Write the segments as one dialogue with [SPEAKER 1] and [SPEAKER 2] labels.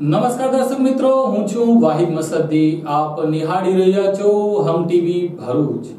[SPEAKER 1] નમસ્કાર દર્શક મિત્રો, હું છું વાહિદ મસદ્દી. આપ નિહાળી રહ્યા છો હમ ટીવી ભરૂચ.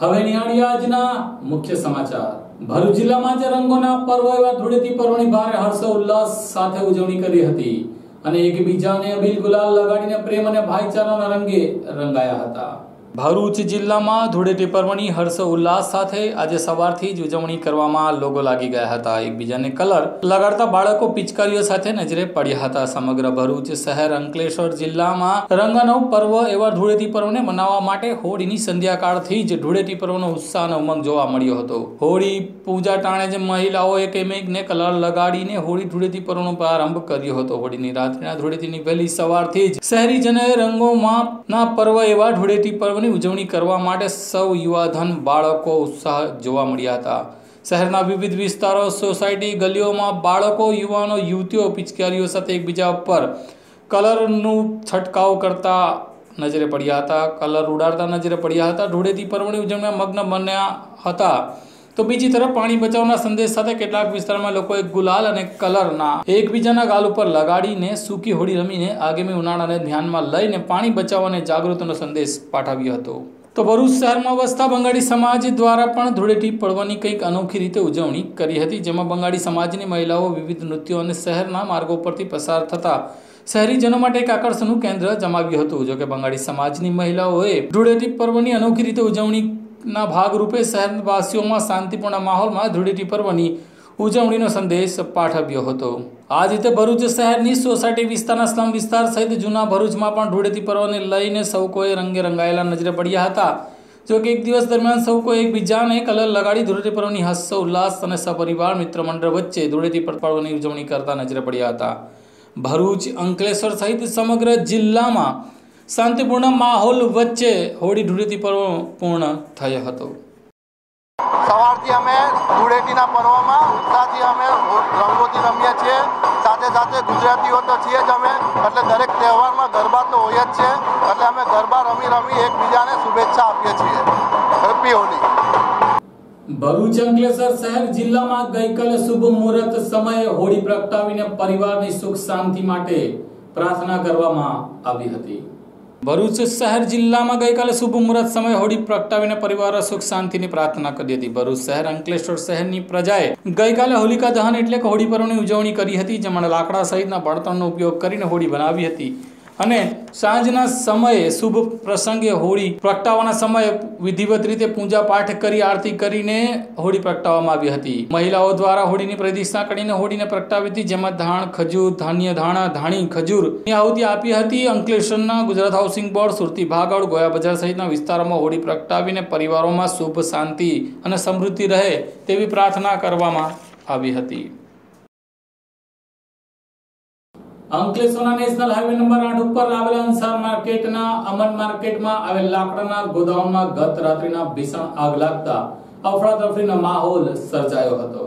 [SPEAKER 1] હવે નિહાળીએ આજના મુખ્ય સમાચાર. ભરૂચ જિલ્લામાં જે રંગોના પર્વ એવા ધૂળેટી પર્વની ભારે હર્ષોલ્લાસ સાથે ઉજવણી કરી હતી અને એકબીજાને અબીલ ગુલાલ લગાડીને પ્રેમ અને ભાઈચારાના રંગે રંગાયા હતા. ભરૂચ જિલ્લામાં ધૂળેટી પર્વની હર્ષ ઉલ્લાસ સાથે આજે સવારથી જ ઉજવણી કરવામાં લોકો લાગી ગયા હતા. એકબીજાને કલર લગાડતા બાળકો પિચકારીઓ સાથે નજરે પડ્યા હતા. સમગ્ર ભરૂચ શહેર અંકલેશ્વર જિલ્લામાં રંગનો પર્વ એવા ધૂળેટી પર્વને મનાવવા માટે હોળીની સંધ્યાકાળથી જ ધૂળેટી પર્વનો ઉત્સાહ અને ઉમંગ જોવા મળ્યો હતો. હોળી પૂજા ટાણે જે મહિલાઓ એક એમેકને કલર લગાડીને હોળી ધૂળેટી પર્વનો પ્રારંભ કર્યો હતો. હોળીની રાત્રિના ધૂળેટીની વહેલી સવારથી જ શહેરીજનોએ રંગોમાં ના પર્વ એવા ધૂળેટી પર્વની ઉજવણી કરવા માટે સૌ યુવાધન બાળકો ઉત્સાહ જોવા મળ્યા હતા. શહેરના વિવિધ વિસ્તારો, સોસાયટી, ગલીઓમાં બાળકો, યુવાનો, યુવતીઓ પિચકારીઓ સાથે એકબીજા ઉપર કલરનું છંટકાવ કરતા નજરે પડ્યા હતા. કલર ઉડાડતા નજરે પડ્યા હતા. ધૂળેટી પર્વની ઉજવણીમાં મગ્ન બન્યા હતા. તો બીજી તરફ પાણી બચાવના સંદેશ સાથે કેટલાક વિસ્તારમાં લોકોએ ગુલાલ અને કલરના એકબીજાના ગાલ ઉપર લગાડીને સૂકી હોળી રમીને આગામી ઉનાળાને ધ્યાનમાં લઈને પાણી બચાવ અને જાગૃતિનો સંદેશ પાઠવ્યો હતો. તો ભરૂચ શહેરમાં વસતા બંગાળી સમાજ દ્વારા પણ ધૂળેટી પર્વની કંઈક અનોખી રીતે ઉજવણી કરી હતી, જેમાં બંગાળી સમાજની મહિલાઓ વિવિધ નૃત્યો અને શહેરના માર્ગો પરથી પસાર થતા શહેરીજનો માટે એક આકર્ષણનું કેન્દ્ર જમાવ્યું હતું. જોકે બંગાળી સમાજની મહિલાઓએ ધૂળેટી પર્વની અનોખી રીતે ઉજવણી ના ભાગરૂપે શહેરવાસીઓમાં શાંતિપૂર્ણ માહોલમાં ધૂળેટી પર્વની ઉજવણીનો સંદેશ પાઠવ્યો હતો. આ જ રીતે ભરૂચ શહેરની સોસાયટી વિસ્તારના સ્લમ વિસ્તાર સહિત જૂના ભરૂચમાં પણ ધૂળેટી પર્વને લઈને સૌ કોઈ રંગે રંગાયેલા નજરે પડ્યા હતા. જો કે એક દિવસ દરમિયાન સૌ કોઈ એકબીજાને કલર લગાડી ધૂળેટી પર્વની હર્ષ, ઉલ્લાસ અને સપરિવાર મિત્ર મંડળ વચ્ચે ધૂળેટી પર્વની ઉજવણી કરતા નજરે પડ્યા હતા. ભરૂચ અંકલેશ્વર સહિત સમગ્ર જિલ્લામાં શાંતિપૂર્ણ માહોલ વચ્ચે હોળી ધૂળેટી પર્વ પૂર્ણ થયો હતો.
[SPEAKER 2] સવારથી અમે ધૂળેટીના પર્વમાં ઉત્સાહથી અમે રંગોથી રમીએ છીએ. સાથે સાથે ગુજરાતીઓ તો છીએ જ અમે એટલે દરેક તહેવારમાં ગરબા તો હોય જ છે. એટલે અમે ગરબા રમી રમી એકબીજાને શુભેચ્છા આપીએ છીએ. હેપી હોળી.
[SPEAKER 1] ભરૂચ અંકલેશ્વર શહેર જિલ્લામાં ગઈકાલે શુભ મુહૂર્ત સમયે હોળી પ્રગટાવીને પરિવારની સુખ શાંતિ માટે પ્રાર્થના કરવામાં આવી હતી. ભરૂચ શહેર જિલ્લામાં ગઈકાલે શુભ મુહૂર્ત સમયે હોળી પ્રગટાવીને પરિવાર સુખ શાંતિની પ્રાર્થના કરી હતી. ભરૂચ શહેર અંકલેશ્વર શહેરની પ્રજાએ ગઈકાલે હોલિકા દહન એટલે કે હોળી પર્વની ઉજવણી કરી હતી, જેમાં લાકડા સહિતના બળતણનો ઉપયોગ કરીને હોળી બનાવી હતી. અને સાંજના સમયે શુભ પ્રસંગે હોળી પ્રગટાવવાના સમયે વિધિવત રીતે પૂજા પાઠ કરી, આરતી કરીને હોળી પ્રગટાવવામાં આવી હતી. મહિલાઓ દ્વારા હોળીની પ્રદિક્ષા કરીને હોળીને પ્રગટાવી હતી, જેમાં ધાણ, ખજૂર, ધાન્ય ધાણા, ધાણી, ખજૂરની આહુતિ આપી હતી. અંકલેશ્વરના ગુજરાત હાઉસિંગ બોર્ડ, સુરતી ભાગળ, ગોયા બજાર સહિતના વિસ્તારોમાં હોળી પ્રગટાવીને પરિવારોમાં શુભ શાંતિ અને સમૃદ્ધિ રહે તેવી પ્રાર્થના કરવામાં આવી હતી. અંકલેશ્વરના નેશનલ હાઈવે નંબર 8 ઉપર આવેલા અંસાર માર્કેટના અમન માર્કેટમાં આવેલ લાકડાના ગોદામમાં ગત રાત્રિના ભીષણ આગ લાગતા અફરાતફરીનો માહોલ સર્જાયો હતો.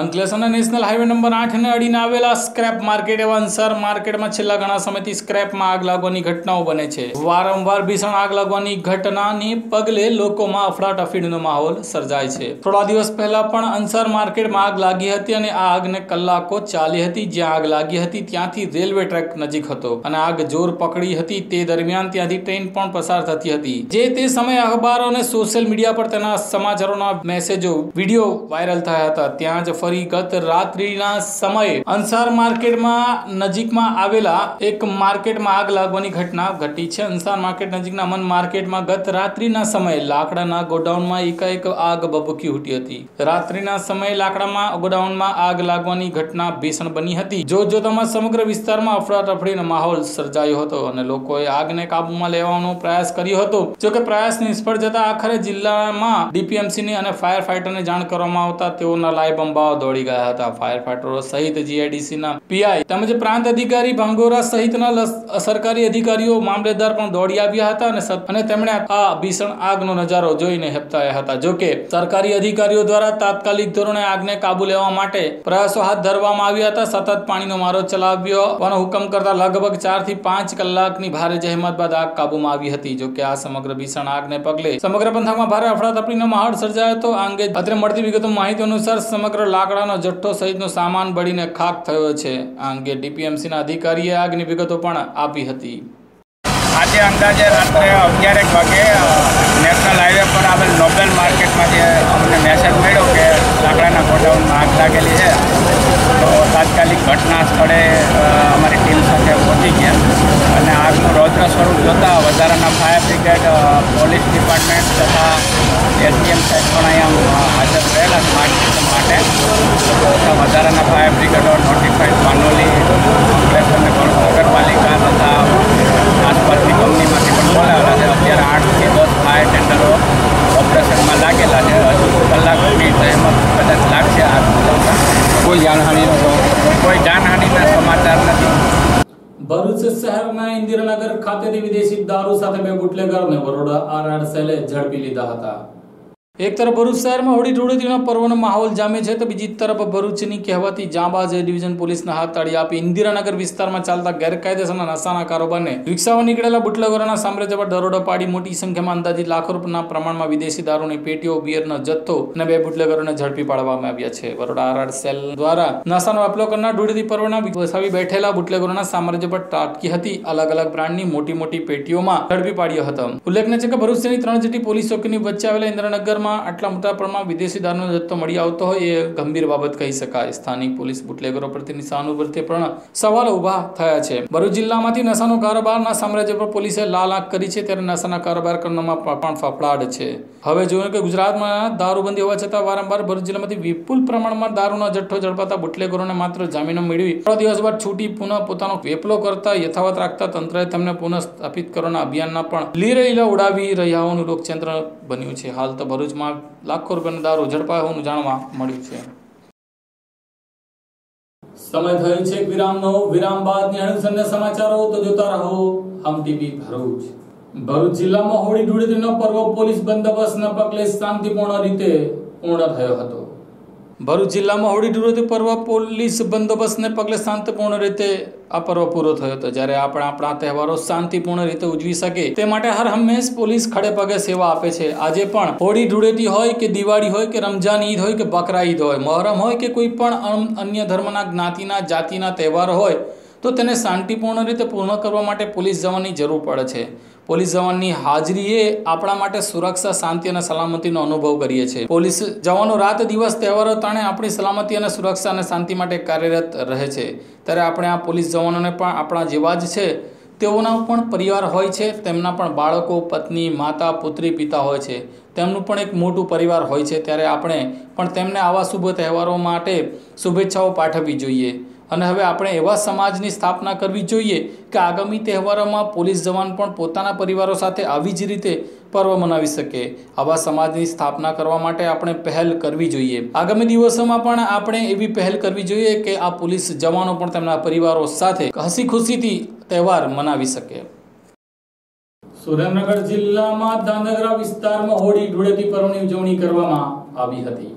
[SPEAKER 1] અંકલેશ્વરના નેશનલ હાઈવે નંબર આઠ ને અડીને આવેલા સ્ક્રેપ માર્કેટ એવા અંસાર માર્કેટમાં છેલ્લા ઘણા સમયથી સ્ક્રેપમાં આગ લાગવાની ઘટનાઓ બને છે. વારંવાર ભીષણ આગ લાગવાની ઘટનાની પગલે લોકોમાં અફડાતફડીનો માહોલ સર્જાય છે. થોડા દિવસ પહેલા પણ અંસાર માર્કેટમાં આગ લાગી હતી અને આ આગને કલાકો ચાલી હતી. જ્યાં આગ લાગી હતી ત્યાંથી રેલવે ટ્રેક નજીક હતો અને આગ જોર પકડી હતી. તે દરમિયાન ત્યાંથી ટ્રેન પણ પસાર થતી હતી. જે તે સમયે અખબારો અને સોશિયલ મીડિયા પર તેના સમાચારોના મેસેજો, વીડિયો વાયરલ થયા હતા. ત્યાં જ ફરી ગત રાત્રિના સમયે અંસાર માર્કેટમાં નજીકમાં આવેલા એક માર્કેટમાં આગ લાગવાની ઘટના ઘટી છે. અંસાર માર્કેટ નજીકના મન માર્કેટમાં ગત રાત્રિના સમયે લાકડાના ગોડાઉનમાં એકાએક આગ બબકી ઉઠી હતી. રાત્રિના સમયે લાકડામાં ગોડાઉનમાં આગ લાગવાની ઘટના ભીષણ બની હતી. જો જોતામાં સમગ્ર વિસ્તારમાં અફડાતફડીનો માહોલ સર્જાયો હતો અને લોકોએ આગને કાબૂમાં લેવાનો પ્રયાસ કર્યો હતો. જોકે પ્રયાસ નિષ્ફળ જતા આખરે જિલ્લામાં ડીપીએમસીની અને ફાયર ફાઈટરને જાણ કરવામાં આવતા તેઓના લાઈ બંબાઓ દોડી ગયા હતા. ફાયર ફાઈટરો સહિત જીઆઈડીસીના પીઆઈ તેમજ પ્રાંત અધિકારી ભાંગોરા સહિતના સરકારી અધિકારીઓ મામલેદાર પણ દોડી આવ્યા હતા અને તેમણે આ ભીષણ આગનો નજારો જોઈને હેપતાયા હતા. જોકે સરકારી અધિકારીઓ દ્વારા તાત્કાલિક ધોરણે આગને કાબુ લેવા માટે પ્રયાસો હાથ ધરવામાં આવ્યા હતા. સતત પાણીનો મારો ચલાવ્યો હુકમ કરતા લગભગ ચારથી પાંચ કલાકની ભારે જહેમત બાદ આગ કાબુમાં આવી હતી. જોકે આ સમગ્ર ભીષણ આગને પગલે સમગ્ર પંથકમાં ભારે અફડાતફડીનો માહોલ સર્જાયો હતો. આ અંગે અત્રે મળતી વિગતો માહિતી અનુસાર સમગ્ર લાકડાનો જથ્થો સહિતનો સામાન બળીને ખાક થયો છે. આ અંગે ડીપીએમસીના અધિકારીએ આગની વિગતો પણ આપી હતી.
[SPEAKER 3] આજે અંદાજે રાત્રે અગિયારેક વાગે નેશનલ હાઈવે પર આવેલ નોબેલ માર્કેટમાંથી અમને મેસેજ મળ્યો કે લાકડાના ગોડાઉનમાં આગ લાગેલી છે, તો તાત્કાલિક ઘટના સ્થળે અમારી ટીમ સાથે પહોંચી ગયા અને આગનું સ્વરૂપ જોતાં વધારાના ફાયર બ્રિગેડ પોલીસ ડિપાર્ટમેન્ટ તથા એસડીએમ સાહેબ પણ અહીંયા હાજર રહેલા સ્માર્ટ માટે. તથા વધારાના ફાયર બ્રિગેડો, નોટિફાઈડ માનોલી અને નગરપાલિકા તથા આસપાસની કંપનીમાંથી પણ બોલાવેલા છે અત્યારે આઠથી દસ ફાયર ટેન્ડરો ઓપરેશનમાં લાગેલા છે હજુ કલાકની જહેમત કદાચ લાગશે આગ બુઝાવતા કોઈ જાનહાનિનો કોઈ જાનહાનિના સમાચાર નથી
[SPEAKER 1] ભરૂચ શહેરના ઇન્દિરાનગર ખાતેથી વિદેશી દારૂ સાથે બે બુટલેગરને બરોડા આરઆર સેલે ઝડપી લીધા હતા. એક તરફ ભરૂચ શહેરમાં હોળી ધૂળેટીના પર્વનો માહોલ જામે છે તો બીજી તરફ ભરૂચની કહેવાતી જાંબાજ ડિવિઝન પોલીસના હાથ તાળી આપી ઇન્દિરાનગર વિસ્તારમાં ચાલતા ગેરકાયદેસરના નશાના કારોબારને રિક્ષામાં નીકળેલા બુટલગરોના સામ્રાજ્ય પર દરોડો પાડી મોટી સંખ્યામાં અંદાજિત લાખો રૂપિયાના પ્રમાણમાં વિદેશી દારૂની પેટીઓ, બિયરનો જથ્થો અને બે બુટલેગરોને ઝડપી પાડવામાં આવ્યા છે. બરોડા આરાડ સેલ દ્વારા નશાનો વેપલો કરનાર ધૂળેટી પર્વના વસાવી બેઠેલા બુટલગરોના સામ્રાજ્ય પર તાટકી હતી. અલગ અલગ બ્રાન્ડની મોટી મોટી પેટીઓમાં ઝડપી પાડ્યો હતો. ઉલ્લેખનીય છે કે ભરૂચ શહેરની ત્રણ જેટલી પોલીસ ચોકીની વચ્ચે આવેલા ઇન્દ્રનગરમાં આટલા મોટા પ્રમાણમાં વિદેશી દારૂનો જથ્થો મળી આવતો હોય એ ગંભીર બાબત કહી શકાય. સ્થાનિક પોલીસ બુટલેગરો પ્રત્યેની સહાનુભૂતિ પણ સવાલો ઊભા થયા છે. ભરૂચ જિલ્લામાંથી નશાનો કારોબારના સામ્રાજ્ય પર પોલીસે લાલ આંખ કરી છે ત્યારે નશાના કારોબાર કરવામાં પણ ફફડાટ છે. હવે જોયું કે ગુજરાતમાં દારૂબંધી હોવા છતાં વારંવાર ભરૂચ જિલ્લામાંથી વિપુલ પ્રમાણમાં દારૂનો જથ્થો ઝડપાતા બુટલેગરોને માત્ર જામીનો મેળવી ત્રણ દિવસ બાદ છૂટી પુનઃ પોતાનો વેપલો કરતા યથાવત રાખતા તંત્રએ તેમને પુનઃ સ્થાપિત કરવાના અભિયાનના પણ લીરે લીલા ઉડાવી રહ્યા હોવાનું લોકચંત્ર બન્યું છે. હાલ તો ભરૂચમાં લાખો રૂપિયાનો દારૂ ઝડપાયો હોવાનું જાણવા મળ્યું છે. સમય થયો છે વિરામનો. વિરામ બાદ નિહાળું સમાચારો તો જોતા રહો. હમ ટીવી ભરૂચ. ભરૂચ જિલ્લામાં હોળી ધૂળેટીનો પર્વ પોલીસ બંદોબસ્તના પગલે શાંતિપૂર્ણ રીતે પૂર્ણ થયો હતો. ભરૂચ જિલ્લામાં હોળી ધૂળેટી પર્વ પોલીસ બંદોબસ્તને પગલે શાંતિપૂર્ણ રીતે આ પર્વ પૂરો થયો હતો. જ્યારે આપણે આપણા તહેવારો શાંતિપૂર્ણ રીતે ઉજવી શકે તે માટે હર હંમેશ પોલીસ ખડે પગે સેવા આપે છે. આજે પણ હોળી ધૂળેટી હોય કે દિવાળી હોય કે રમજાન ઈદ હોય કે બકરા ઈદ હોય, મહોરમ હોય કે કોઈ પણ અન્ય ધર્મના જ્ઞાતિના જાતિના તહેવાર હોય તો તેને શાંતિપૂર્ણ રીતે પૂર્ણ કરવા માટે પોલીસ જવાનની જરૂર પડે છે. પોલીસ જવાનની હાજરીએ આપણા માટે સુરક્ષા, શાંતિ અને સલામતીનો અનુભવ કરીએ છીએ. પોલીસ જવાનો રાત દિવસ તહેવારો તાણે આપણી સલામતી અને સુરક્ષા અને શાંતિ માટે કાર્યરત રહે છે. ત્યારે આપણે આ પોલીસ જવાનોને પણ આપણા જેવા જ છે. તેઓના પણ પરિવાર હોય છે. તેમના પણ બાળકો, પત્ની, માતા, પુત્રી, પિતા હોય છે. તેમનું પણ એક મોટું પરિવાર હોય છે. ત્યારે આપણે પણ તેમને આવા શુભ તહેવારો માટે શુભેચ્છાઓ પાઠવવી જોઈએ. અને હવે આપણે એવા સમાજની સ્થાપના કરવી જોઈએ કે આગામી તહેવારોમાં પોલીસ જવાન પણ પોતાના પરિવારો સાથે આવી જ રીતે પર્વ મનાવી શકે. આવા સમાજની સ્થાપના કરવા માટે આપણે પહેલ કરવી જોઈએ. આગામી દિવસોમાં પણ આપણે એવી પહેલ કરવી જોઈએ કે આ પોલીસ જવાનો પણ તેમના પરિવારો સાથે હસી ખુશીથી તહેવાર મનાવી શકે. સુરેન્દ્રનગર જિલ્લામાં ધાંગધ્રા વિસ્તારમાં હોળી ધૂળેટી પર્વની ઉજવણી કરવામાં આવી હતી.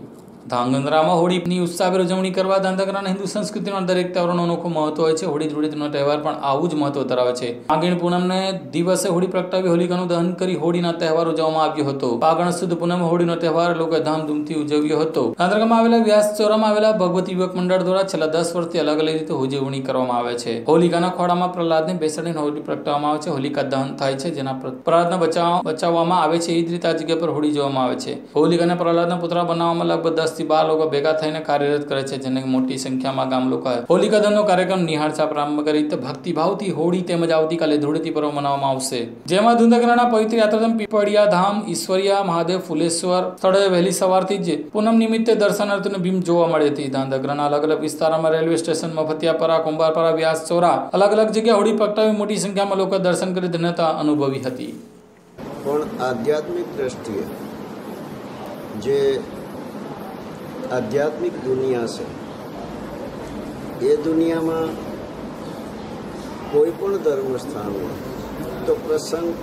[SPEAKER 1] ધાંગધ્રામાં હોળીની ઉત્સાહભેર ઉજવણી કરવા ધાંગધ્રાના હિન્દુ સંસ્કૃતિનો દરેક તહેવારનો અનોખો મહત્વ હોય છે. હોળી ધૂળેટીનો તહેવાર પણ આવું જ મહત્વ ધરાવે છે. માગીણ પૂનમને દિવસે હોળી પ્રગટાવી હોલિકાનું દહન કરી હોળીના તહેવાર ઉજવવામાં આવ્યો હતો. પાગણ સુદ પૂનમ હોળીનો તહેવાર લોકોએ ધામધૂમથી ઉજવ્યો હતો. ધાંધ્રામાં આવેલા વ્યાસ ચોરામાં આવેલા ભગવતી યુવક મંડળ દ્વારા છેલ્લા દસ વર્ષથી અલગ અલગ રીતે ઉજવણી કરવામાં આવે છે. હોલિકાના ખોળામાં પ્રહલાદને બેસાડીને હોળી પ્રગટાવવામાં આવે છે. હોલિકા દહન થાય છે. જેના પ્ર- પ્રહલાદને બચાવ બચાવવામાં આવે છે. એ જ રીતે આ જગ્યા પર હોળી જોવામાં આવે છે. હોલિકાને પ્રહલાદના પુતળા બનાવવામાં લગભગ દસ થી બાર લોકો ભેગા થઈને કાર્યરત કરે છે, જેને મોટી સંખ્યામાં ગામ લોકો હોલિકા દહનનો કાર્યક્રમ નિહાળતા પ્રારંભ કરી ભક્તિભાવથી હોળી તેમજ આવતીકાલે ધૂળેટી પર્વ મનાવવામાં આવશે. જેમાં ધુંધકરાના પવિત્ર યાત્રાધામ પીપળિયા ધામ, ઈશ્વરિયા, મહાદેવ, ફુલેશ્વર સ્થળે વહેલી સવારથી જ પૂનમ નિમિત્તે દર્શનાર્થીઓની ભીમ જોવા મળી હતી. ધાંધગરાના અલગ અલગ વિસ્તારોમાં રેલવે સ્ટેશન, મફતિયાપરા, કુંભારપરા, વ્યાસ ચોરા અલગ અલગ જગ્યાએ હોળી પ્રગટાવી મોટી સંખ્યામાં લોકો દર્શન કરી ધન્યતા અનુભવી હતી.
[SPEAKER 4] પણ આધ્યાત્મિક દ્રષ્ટિએ જે આધ્યાત્મિક દુનિયા છે. એ દુનિયામાં કોઈ પણ ધર્મ સ્થાન હોય, તો પ્રસંગ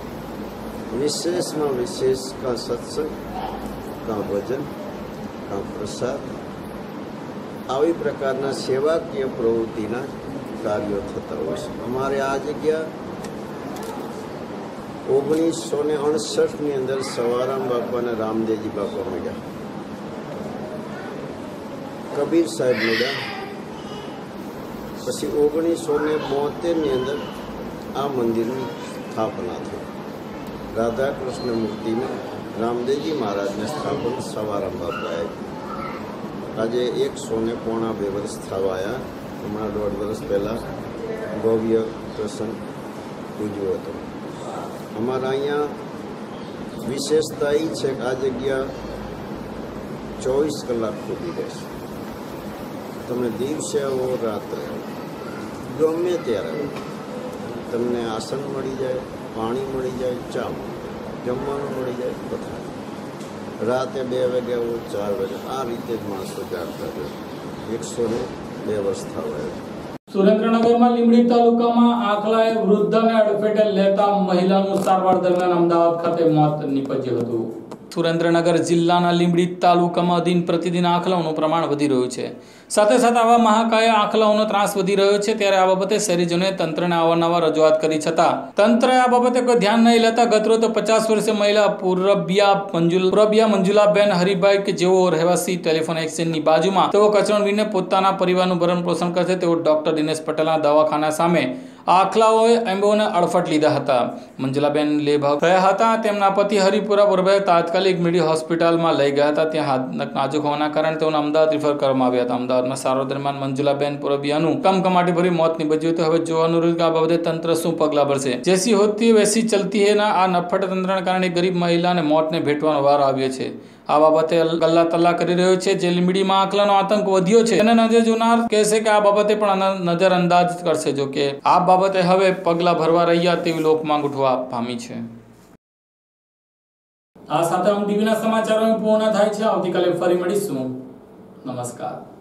[SPEAKER 4] વિશેષમાં વિશેષ કાં સત્સંગ, કાં ભજન, કાં પ્રસાદ, આવી પ્રકારના સેવાકીય પ્રવૃત્તિના કાર્યો થતા હોય છે. અમારે આ જગ્યા ઓગણીસો ને અડસઠની અંદર સવારામ બાપા અને રામદેવજી બાપા મળ્યા. કબીર સાહેબ મળ્યા પછી ઓગણીસો ને બોતેરની અંદર આ મંદિરની સ્થાપના થઈ. રાધા કૃષ્ણ મૂર્તિને રામદેવજી મહારાજને સ્થાપન સવારંભ બાપાએ આજે એકસો ને પોણા બે વર્ષ થવા આવ્યા હમણાં દોઢ વર્ષ પહેલાં ભવ્ય પ્રસંગ ઉજવ્યો હતો. અમારા અહીંયા વિશેષતા એ છે કે આ જગ્યા ચોવીસ કલાક ખુલ્લી રહેશે. તમે દિવસે આવો રાત્રે. ગમે ત્યારે. તમને આસન મળી જાય, પાણી મળી જાય ચા જમવાનું મળી જાય બધા રાતે બે વાગે આવો, ચાર વાગે. આ રીતે જ માણસો જાગતા રહે એકસો ને બે વર્ષ થવા
[SPEAKER 1] સુરેન્દ્રનગરમાં લીંબડી તાલુકામાં આખલાએ વૃદ્ધને અડફેટે લેતા મહિલાનું સારવાર દરમિયાન અમદાવાદ ખાતે મોત નીપજ્યું હતું. સુરેન્દ્રનગર જિલ્લાના લીંબડી તાલુકામાં દિન પ્રતિદિન આંકલાઓનું પ્રમાણ વધી રહ્યું છે. સાથે સાથે આવા મહાકાય આંખલાઓનો ત્રાસ વધી રહ્યો છે ત્યારે આ બાબતે શહેરીજનોએ તંત્રને અવારનવાર રજૂઆત કરી છતાં તંત્રએ આ બાબતે કોઈ ધ્યાન નહીં લેતા ગતરો તો પચાસ વર્ષીય મહિલા પૂરબિયા મંજુલ પૂરબિયા મંજુલાબેન, હરિભાઈ કે જેઓ રહેવાસી ટેલિફોન એક્સચેન્જની બાજુમાં, તેઓ કચરણવીને પોતાના પરિવારનું ભરણ પોષણ કરશે તેઓ ડોક્ટર દિનેશ પટેલના દવાખાના સામે આખલાઓએ એમ્બોને અડફટ લીધા હતા. મંજુલાબેન લેભાવ થયા હતા. તેમના પતિ હરિપુરા પૂર્વે તાત્કાલિક મીડી હોસ્પિટલમાં લઈ ગયા હતા. ત્યાં નાજુક હોવાના કારણે તેઓને અમદાવાદ રિફર કરવામાં આવ્યા હતા. અમદાવાદમાં સારવાર દરમિયાન મંજુલાબેન પુરબિયાનું કમકમાટી ભરી મોત નીપજ્યું હતું. હવે જોવાનું રહ્યું કે આ બાબતે તંત્ર શું પગલાં ભરશે. જેસી હોતી વૈસી ચલતી હે આ નફટ તંત્રના કારણે ગરીબ મહિલાને મોતને ભેટવાનો વાર આવ્યો છે. આ બાબતે ગલ્લા તલ્લા કરી રહ્યો છે. જે લીંબડીમાં આંકલાનો આતંક વધ્યો છે. અને નજર જોનાર કહેશે કે આ બાબતે પણ નજર અંદાજ કરશે જો કે આ બાબતે હવે પગલાં ભરવા રહ્યા તેવી લોકમાંગ ઉઠવા પામી છે. આ સાથે આમ ટીવીના સમાચારો પૂર્ણ થાય છે. આવતીકાલે ફરી મળીશું. નમસ્કાર.